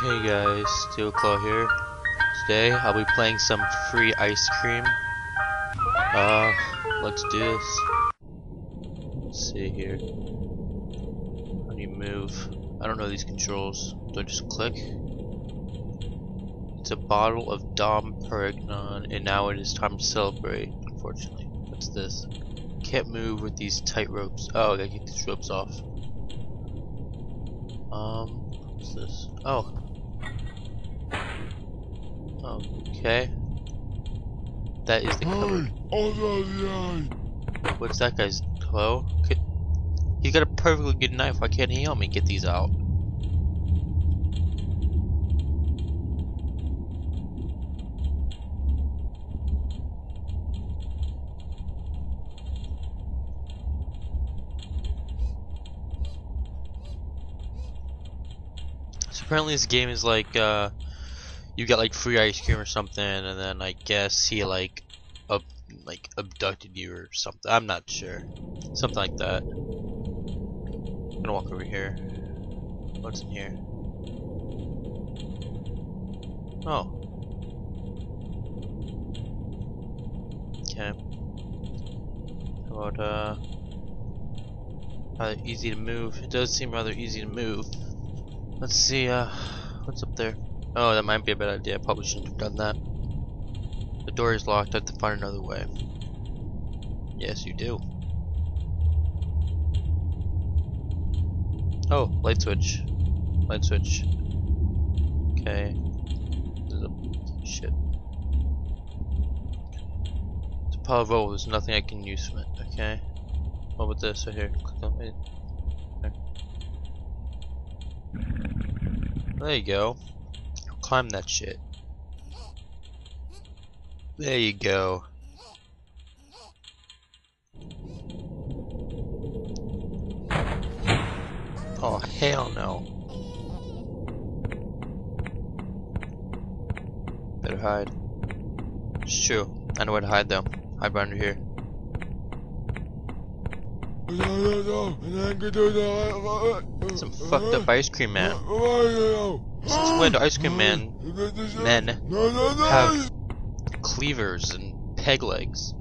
Hey guys, Steel Claw here. Today I'll be playing some free ice cream. Uh, let's do this. Let's see here. How do you move? I don't know these controls. Do I just click? It's a bottle of Dom Perignon, and now it is time to celebrate. Unfortunately, what's this? Can't move with these tight ropes. Oh, I gotta get these ropes off. Um, what's this? Oh. Okay. That is the cupboard. What's that guy's hello? He's got a perfectly good knife. Why can't he help me get these out? So apparently this game is like uh you get like free ice cream or something and then I guess he like up like abducted you or something. I'm not sure. Something like that. I'm gonna walk over here. What's in here? Oh. Okay. How about uh rather easy to move. It does seem rather easy to move. Let's see, uh, what's up there? Oh, that might be a bad idea. I probably shouldn't have done that. The door is locked. I have to find another way. Yes, you do. Oh, light switch. Light switch. Okay. Shit. It's a power volt. There's nothing I can use from it. Okay. What about this right here? Click on it. There you go. Climb that shit. There you go. Oh, hell no. Better hide. True. I know where to hide though. Hide under here. Some fucked up ice cream man. Since when ice cream man men have cleavers and peg legs?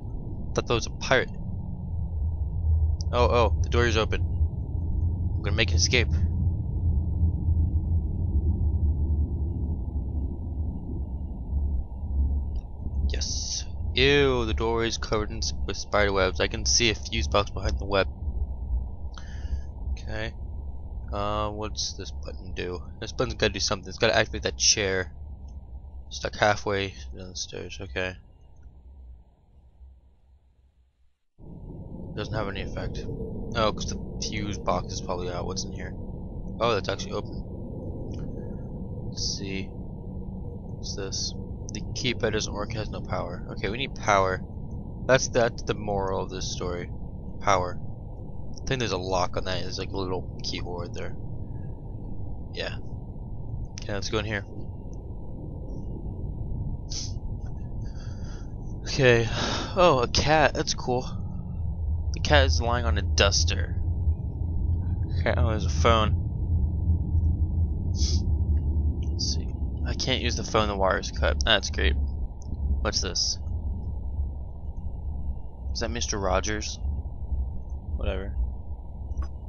Thought that was a pirate. Oh, oh, the door is open. I'm gonna make an escape. Yes. Ew, the door is covered with spider webs. I can see a fuse box behind the web. Okay. Uh, what's this button do? This button's gotta do something. It's gotta activate that chair. Stuck halfway down the stairs. Okay. Doesn't have any effect. Oh, because the fuse box is probably out. What's in here? Oh, that's actually open. Let's see. What's this? The keypad doesn't work. It has no power. Okay, we need power. That's that's the moral of this story. Power. I think there's a lock on that. There's like a little keyboard there. Yeah. Okay, let's go in here. Okay. Oh, a cat. That's cool. The cat is lying on a duster. Okay, oh, there's a phone. Let's see. I can't use the phone, the wire's cut. That's great. What's this? Is that Mr. Rogers? Whatever.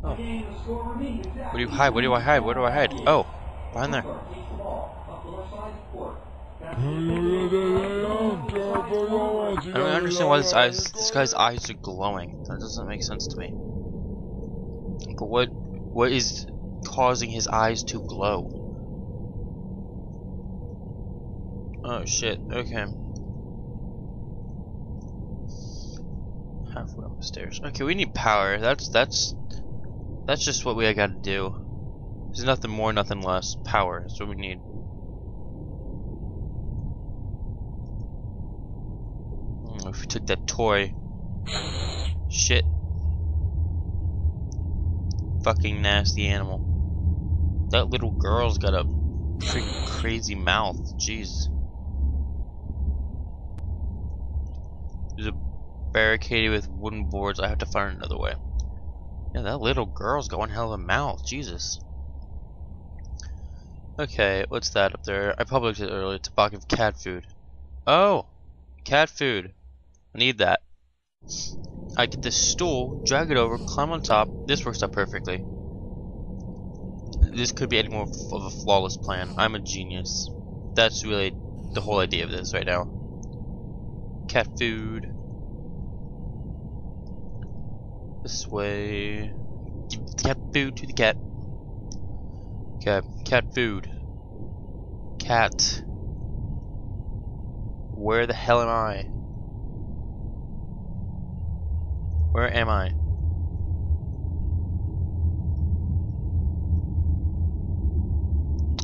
Oh. What do you hide? What do I hide? Where do I hide? Oh, behind there. I don't understand why this eyes, this guy's eyes are glowing. That doesn't make sense to me. But what, what is causing his eyes to glow? Oh shit. Okay. Halfway up the stairs. Okay, we need power. That's that's that's just what we gotta do. There's nothing more, nothing less. Power. That's what we need. Hmm, if we took that toy. Shit. Fucking nasty animal. That little girl's got a freaking crazy mouth. Jeez. There's a barricaded with wooden boards. I have to find another way. Yeah, that little girl's got one hell of a mouth. Jesus. Okay, what's that up there? I probably looked at it earlier. It's a box of cat food. Oh, cat food. I need that. I get this stool, drag it over, climb on top. This works out perfectly. This could be any more of a flawless plan. I'm a genius. That's really the whole idea of this right now. Cat food. This way. Give the cat food to the cat. Okay, cat food. Cat. Where the hell am I? Where am I?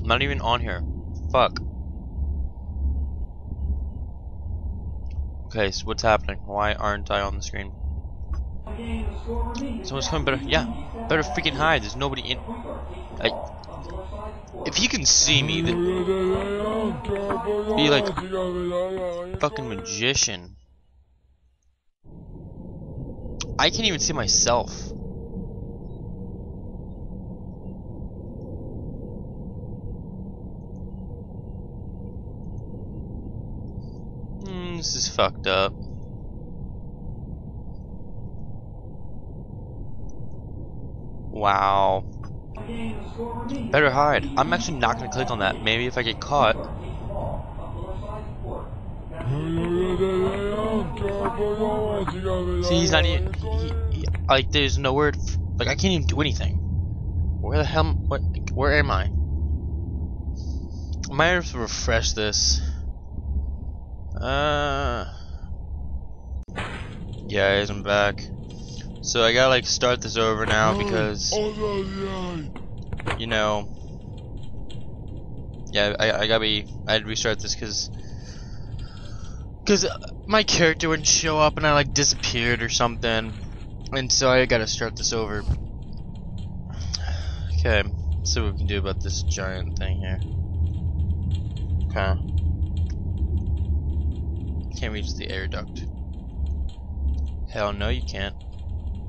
I'm not even on here. Fuck. Okay, so what's happening? Why aren't I on the screen? Someone's coming, better, yeah, better freaking hide, there's nobody in, if he can see me, then, be like, fucking magician. I can't even see myself. Hmm, this is fucked up. Wow. Better hide. I'm actually not gonna click on that. Maybe if I get caught. See, he's not even. He, he, like, there's no word. Like, I can't even do anything. Where the hell? What? Where am I? I might have to refresh this. Uh. Guys, I'm back. So I gotta like start this over now oh. because oh, you know yeah I, I gotta be I had to restart this because because my character wouldn't show up and I like disappeared or something. And so I gotta start this over. Okay let's see what we can do about this giant thing here. Okay. Can't reach the air duct? Hell no you can't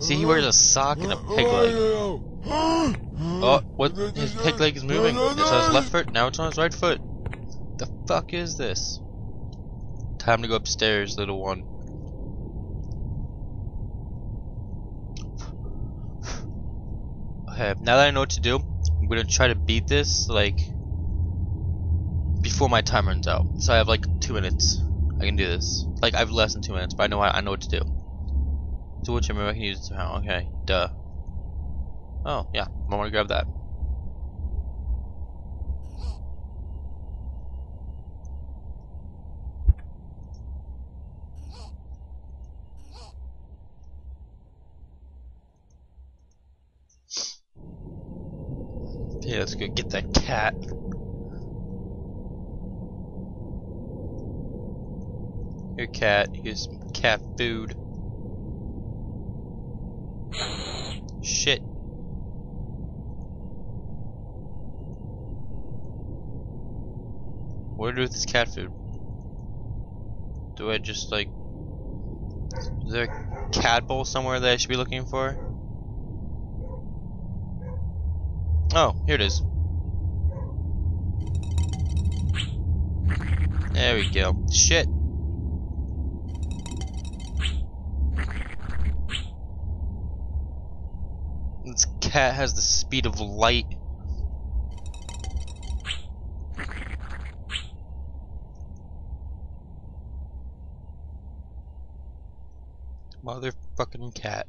See, he wears a sock and a pig leg. Oh, what? His pig leg is moving. It's on his left foot, now it's on his right foot. The fuck is this? Time to go upstairs, little one. Okay, now that I know what to do, I'm gonna try to beat this, like, before my time runs out. So I have like two minutes. I can do this. Like, I have less than two minutes, but I know I, I know what to do. Which I can use somehow. Okay, duh. Oh, yeah, I want to grab that. Yeah, let's go get that cat. Your cat, here's cat food. Shit. What do I do with this cat food? Do I just like... Is there a cat bowl somewhere that I should be looking for? Oh, here it is. There we go. Shit. This cat has the speed of light. Motherfucking cat.